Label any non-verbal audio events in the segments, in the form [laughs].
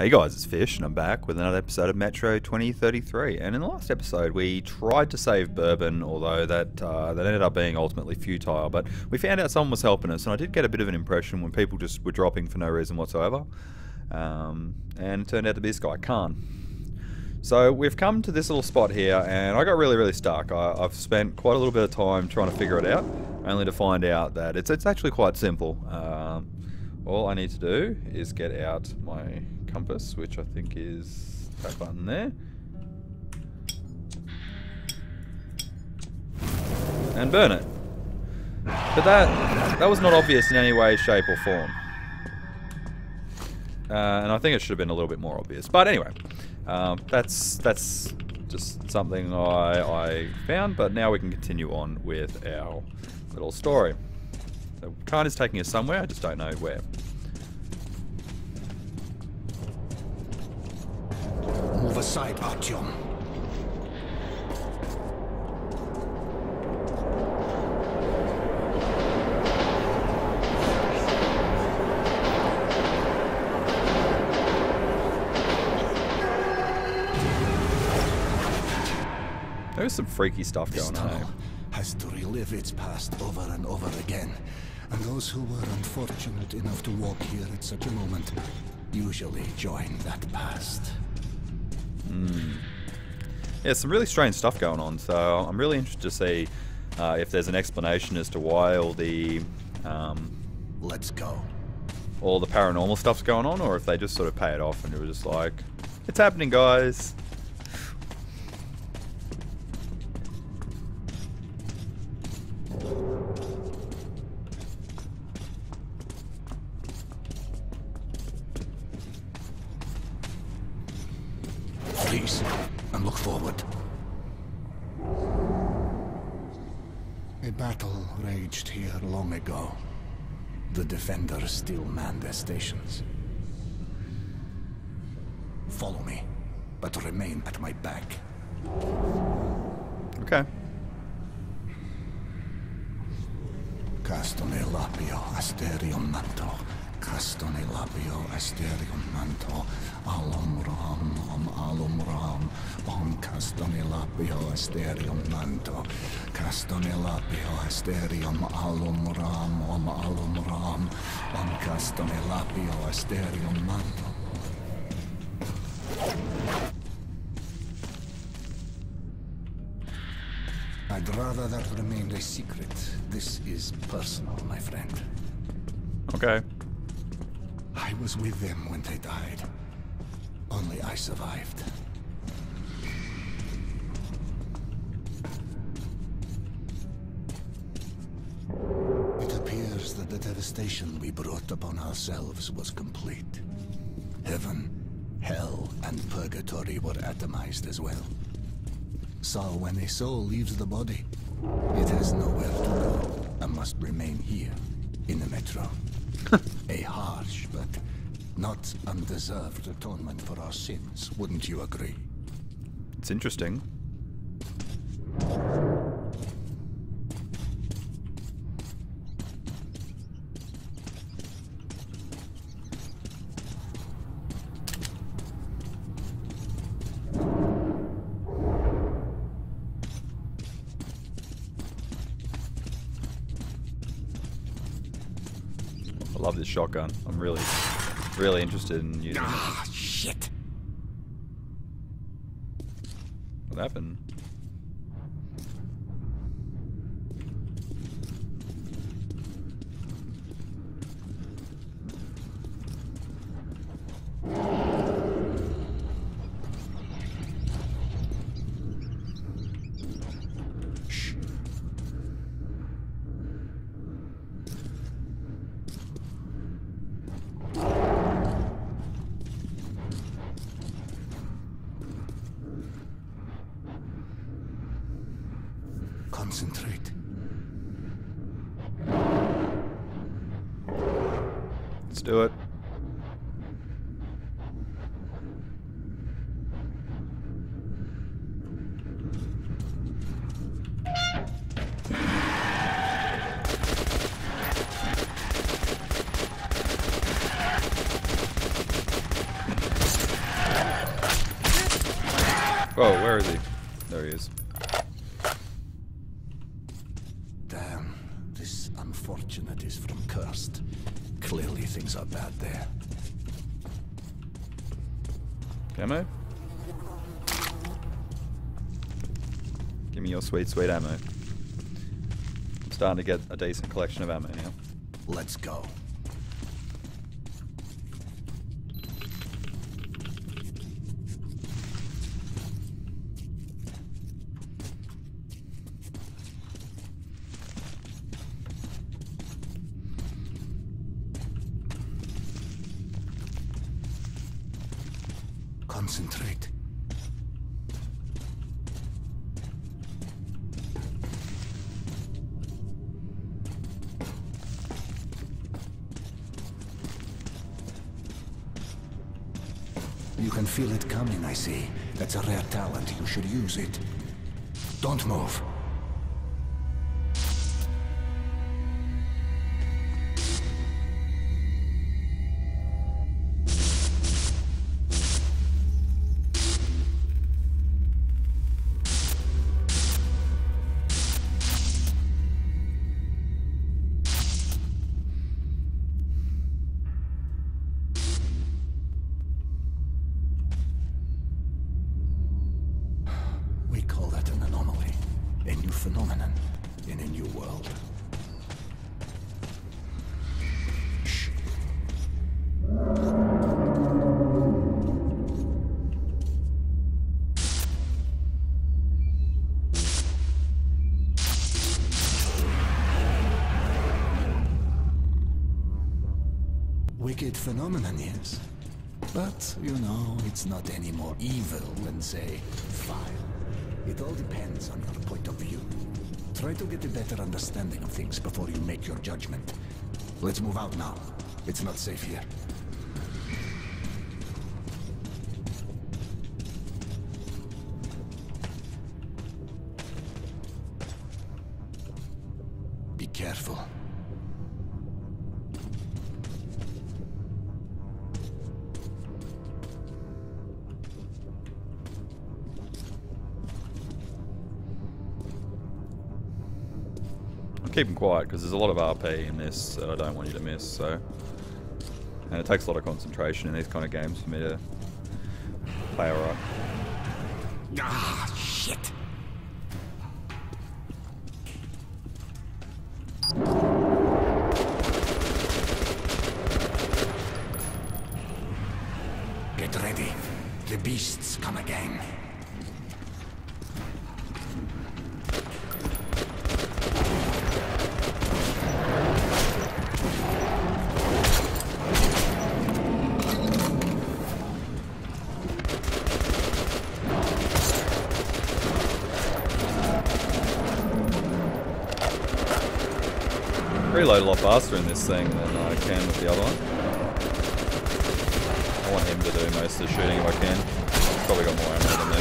Hey guys, it's Fish, and I'm back with another episode of Metro 2033. And in the last episode, we tried to save Bourbon, although that uh, that ended up being ultimately futile. But we found out someone was helping us, and I did get a bit of an impression when people just were dropping for no reason whatsoever. Um, and it turned out to be this guy, Khan. So we've come to this little spot here, and I got really, really stuck. I, have spent quite a little bit of time trying to figure it out, only to find out that it's, it's actually quite simple. Um, all I need to do is get out my compass, which I think is that button there. And burn it. But that that was not obvious in any way, shape or form. Uh, and I think it should have been a little bit more obvious. But anyway, um, that's that's just something I, I found. But now we can continue on with our little story. So Khan is taking us somewhere, I just don't know where. Aside, Artyom. There's some freaky stuff going on has to relive its past over and over again. And those who were unfortunate enough to walk here at such a moment usually join that past. Hmm. Yeah, some really strange stuff going on, so I'm really interested to see uh, if there's an explanation as to why all the... Um, Let's go. All the paranormal stuff's going on, or if they just sort of pay it off and it was just like, it's happening, guys. Defenders still man their stations. Follow me, but remain at my back. Okay. Castone lapio asterium manto. Castone lapio asterium manto. Alum ram, om alum ram. Om castone lapio asterium manto. Castone lapio asterium alum ram, om alum ram. Om castone lapio asterium manto. I'd rather that remained a secret. This is personal, my friend. Okay. I was with them when they died. Only I survived. It appears that the devastation we brought upon ourselves was complete. Heaven, hell, and purgatory were atomized as well. So when a soul leaves the body, it has nowhere to go and must remain here, in the metro. [laughs] a harsh but not undeserved atonement for our sins, wouldn't you agree? It's interesting. Shotgun. I'm really, really interested in using ah, it. shit. What happened? Concentrate. Let's do it. Whoa, where is he? There he is. Sweet, sweet ammo. I'm starting to get a decent collection of ammo now. Let's go. Concentrate. You can feel it coming, I see. That's a rare talent. You should use it. Don't move. Phenomenon in a new world. Wicked phenomenon, yes. But, you know, it's not any more evil than, say, fire. It all depends on your point of view. Try to get a better understanding of things before you make your judgment. Let's move out now. It's not safe here. Be careful. I'm keeping quiet because there's a lot of RP in this that I don't want you to miss, so... And it takes a lot of concentration in these kind of games for me to play alright. Ah, shit! Get ready. The beasts come again. I reload a lot faster in this thing than I can with the other one. I want him to do most of the shooting if I can. He's probably got more ammo than me.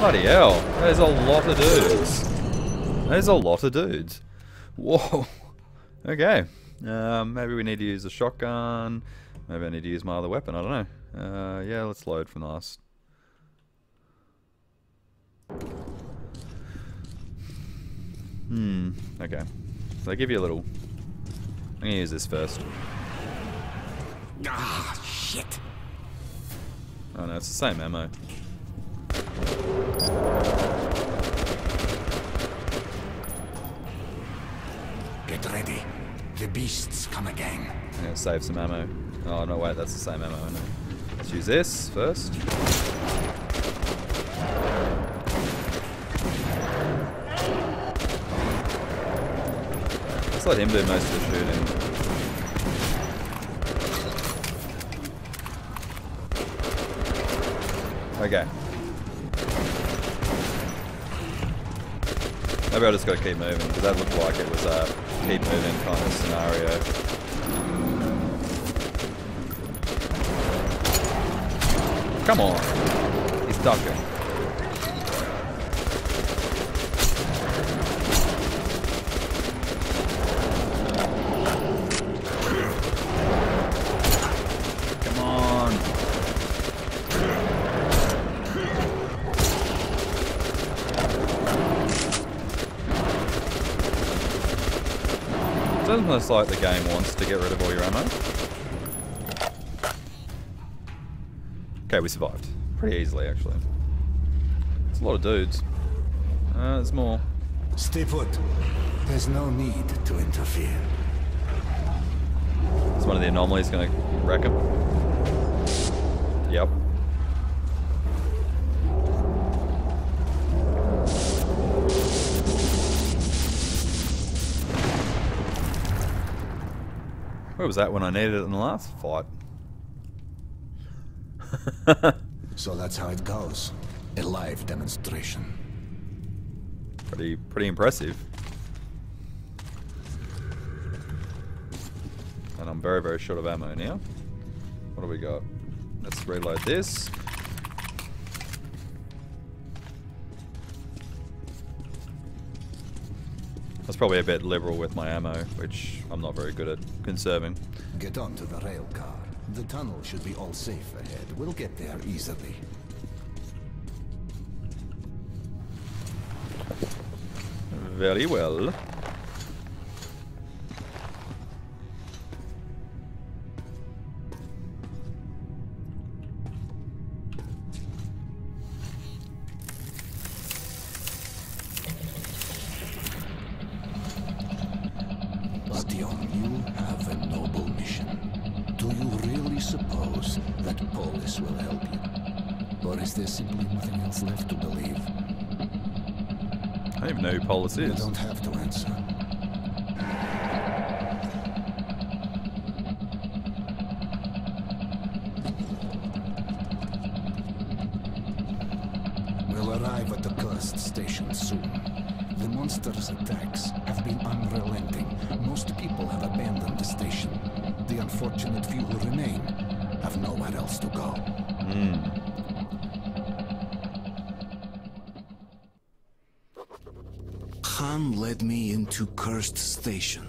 Bloody hell, there's a lot of dudes. There's a lot of dudes. Whoa. Okay. Um, maybe we need to use a shotgun. Maybe I need to use my other weapon. I don't know. Uh, yeah, let's load from the last. Hmm. Okay. So I give you a little. I'm gonna use this first. Ah, shit! Oh no, it's the same ammo. Get ready. The beasts come again. I'm gonna save some ammo. Oh no, wait, that's the same ammo. Let's use this first. Let's let him do most of the shooting. Okay. Maybe I just gotta keep moving, because that looked like it was a keep moving kind of scenario. Come on. He's ducking. Almost like the game wants to get rid of all your ammo. Okay, we survived. Pretty easily, actually. It's a lot of dudes. Uh, there's more. Stay put. There's no need to interfere. Is one of the anomalies gonna wreck him? Yep. Where was that when I needed it in the last fight? [laughs] So that's how it goes. A live demonstration. pretty, pretty impressive. And I'm very, very short of ammo now. What do we got? Let's reload this. Was probably a bit liberal with my ammo, which I'm not very good at conserving. Get onto the rail car. The tunnel should be all safe ahead. We'll get there easily. Very well. Artyom, you have a noble mission. Do you really suppose that Polis will help you? Or is there simply nothing else left to believe? I don't even know who Polis is. You don't have to answer. We'll arrive at the cursed station soon. The monster's attacks have been unrelenting. Most people have abandoned the station. The unfortunate few who remain have nowhere else to go. Hmm. Khan led me into Cursed Station.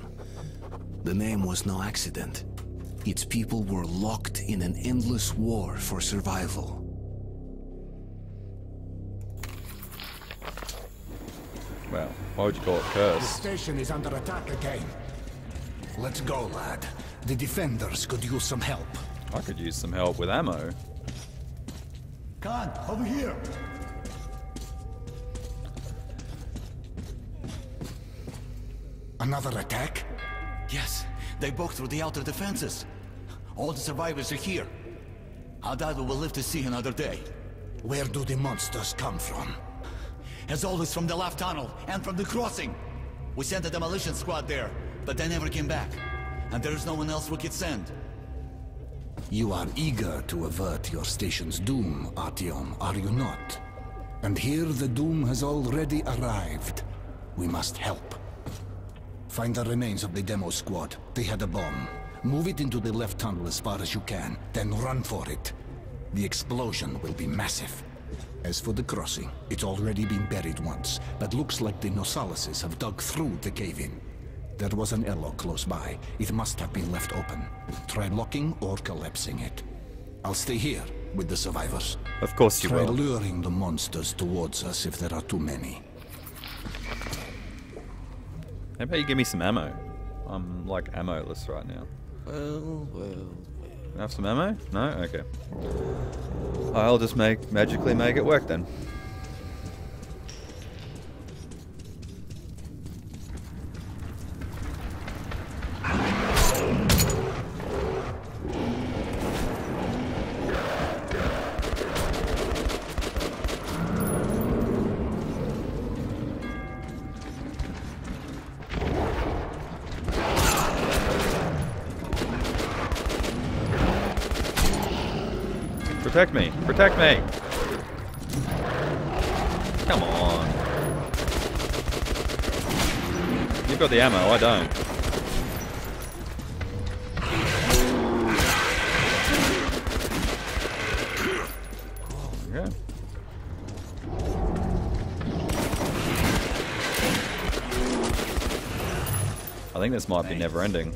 The name was no accident. Its people were locked in an endless war for survival. Well, why would you call it cursed? The cursed? station is under attack again. Let's go, lad. The defenders could use some help. I could use some help with ammo. Khan, over here. Another attack? Yes, they broke through the outer defenses. All the survivors are here. I doubt will live to see another day. Where do the monsters come from? As always from the left tunnel and from the crossing. We sent a demolition squad there, but they never came back. And there is no one else we could send. You are eager to avert your station's doom, Artyom, are you not? And here the doom has already arrived. We must help. Find the remains of the demo squad. They had a bomb. Move it into the left tunnel as far as you can, then run for it. The explosion will be massive. As for the crossing, it's already been buried once, but looks like the Nosalises have dug through the cave-in. There was an airlock close by. It must have been left open. Try locking or collapsing it. I'll stay here with the survivors. Of course you Try will. luring the monsters towards us if there are too many. How about you give me some ammo? I'm like ammo-less right now. Well, well, You Have some ammo? No? Okay. I'll just make magically make it work then. Protect me! Protect me! Come on. You've got the ammo, I don't. Okay. I think this might be never ending.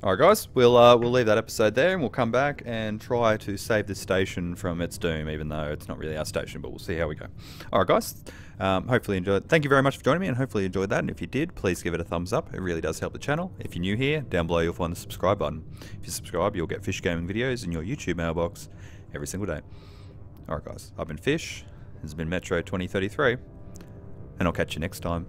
Alright guys, we'll uh, we'll leave that episode there and we'll come back and try to save this station from its doom, even though it's not really our station, but we'll see how we go. Alright guys, um, hopefully you enjoyed Thank you very much for joining me and hopefully you enjoyed that and if you did, please give it a thumbs up. It really does help the channel. If you're new here, down below you'll find the subscribe button. If you subscribe, you'll get Fish Gaming videos in your YouTube mailbox every single day. Alright guys, I've been Fish, this has been Metro 2033, and I'll catch you next time.